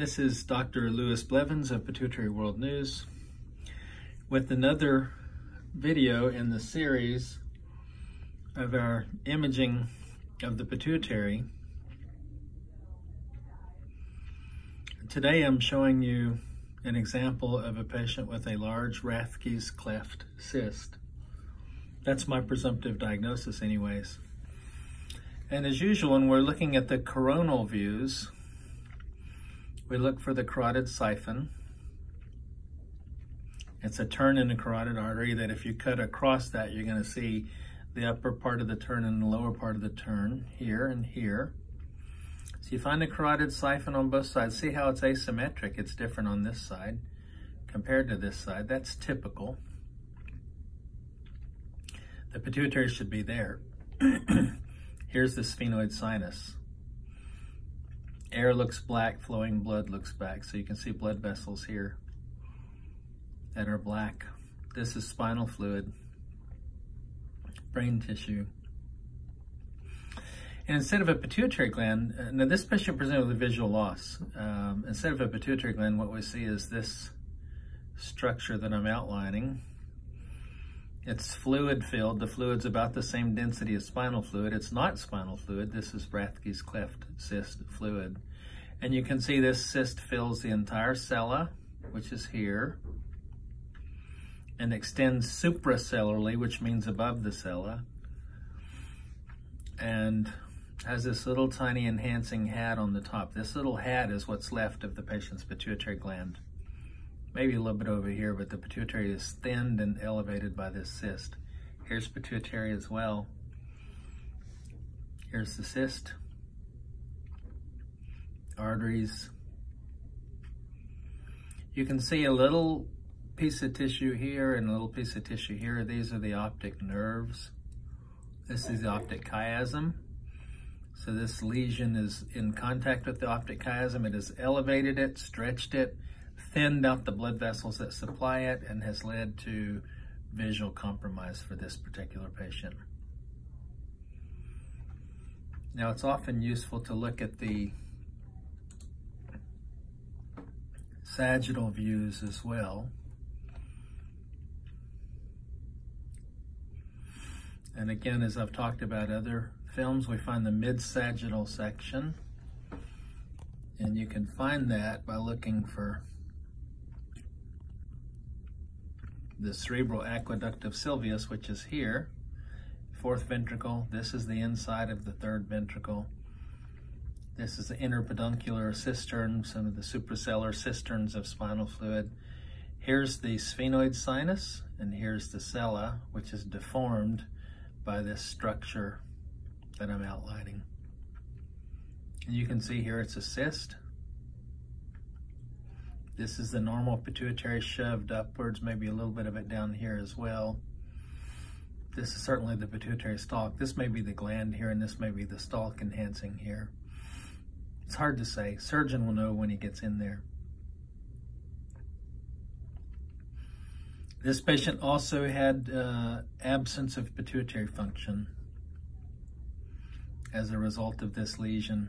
This is Dr. Lewis Blevins of Pituitary World News with another video in the series of our imaging of the pituitary. Today I'm showing you an example of a patient with a large Rathke's cleft cyst. That's my presumptive diagnosis anyways. And as usual, when we're looking at the coronal views, we look for the carotid siphon. It's a turn in the carotid artery that if you cut across that, you're gonna see the upper part of the turn and the lower part of the turn here and here. So you find the carotid siphon on both sides. See how it's asymmetric. It's different on this side compared to this side. That's typical. The pituitary should be there. Here's the sphenoid sinus. Air looks black, flowing blood looks black. So you can see blood vessels here that are black. This is spinal fluid, brain tissue. And instead of a pituitary gland, uh, now this patient presented with a visual loss. Um, instead of a pituitary gland, what we see is this structure that I'm outlining. It's fluid filled. The fluid's about the same density as spinal fluid. It's not spinal fluid. This is Rathke's cleft cyst fluid. And you can see this cyst fills the entire sella, which is here, and extends suprasellarly, which means above the sella, and has this little tiny enhancing hat on the top. This little hat is what's left of the patient's pituitary gland maybe a little bit over here, but the pituitary is thinned and elevated by this cyst. Here's pituitary as well. Here's the cyst, arteries. You can see a little piece of tissue here and a little piece of tissue here. These are the optic nerves. This is the optic chiasm. So this lesion is in contact with the optic chiasm. It has elevated it, stretched it, thinned out the blood vessels that supply it and has led to visual compromise for this particular patient. Now it's often useful to look at the sagittal views as well. And again, as I've talked about other films, we find the mid-sagittal section. And you can find that by looking for the cerebral aqueduct of Sylvius, which is here, fourth ventricle. This is the inside of the third ventricle. This is the interpeduncular cistern, some of the suprasellar cisterns of spinal fluid. Here's the sphenoid sinus, and here's the sella, which is deformed by this structure that I'm outlining. And you can see here it's a cyst. This is the normal pituitary shoved upwards, maybe a little bit of it down here as well. This is certainly the pituitary stalk. This may be the gland here, and this may be the stalk enhancing here. It's hard to say. Surgeon will know when he gets in there. This patient also had uh, absence of pituitary function as a result of this lesion.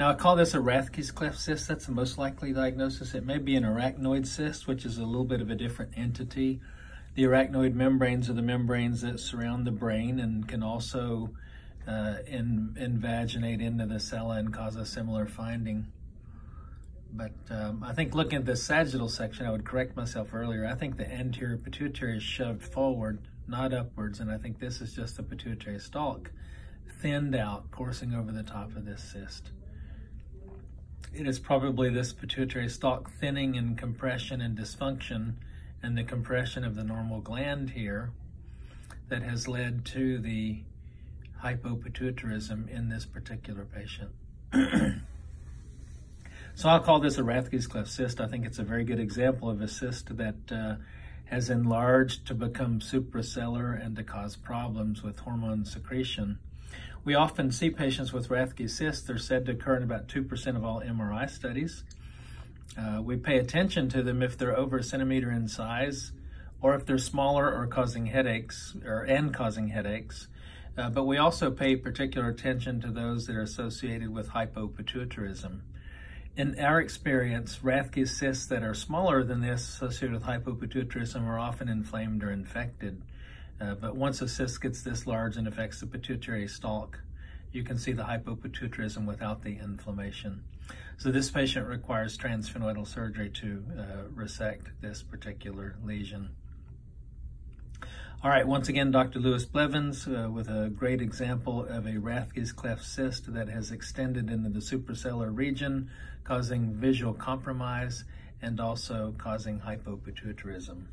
Now, I call this a Rathke's cleft cyst. That's the most likely diagnosis. It may be an arachnoid cyst, which is a little bit of a different entity. The arachnoid membranes are the membranes that surround the brain and can also uh, in, invaginate into the sella and cause a similar finding. But um, I think looking at the sagittal section, I would correct myself earlier. I think the anterior pituitary is shoved forward, not upwards, and I think this is just the pituitary stalk thinned out, coursing over the top of this cyst it is probably this pituitary stalk thinning and compression and dysfunction and the compression of the normal gland here that has led to the hypopituitarism in this particular patient. so I'll call this a Rathke's cleft cyst. I think it's a very good example of a cyst that uh, has enlarged to become suprasellar and to cause problems with hormone secretion. We often see patients with Rathke's cysts. They're said to occur in about 2% of all MRI studies. Uh, we pay attention to them if they're over a centimeter in size or if they're smaller or causing headaches or and causing headaches. Uh, but we also pay particular attention to those that are associated with hypopituitarism. In our experience, Rathke cysts that are smaller than this associated with hypopituitarism are often inflamed or infected. Uh, but once a cyst gets this large and affects the pituitary stalk, you can see the hypopituitarism without the inflammation. So this patient requires transsphenoidal surgery to uh, resect this particular lesion. All right, once again, Dr. Lewis Blevins uh, with a great example of a Rathke's cleft cyst that has extended into the suprasellar region, causing visual compromise and also causing hypopituitarism.